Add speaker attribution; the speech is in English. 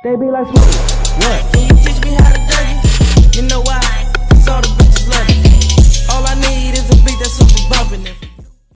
Speaker 1: They be like, what?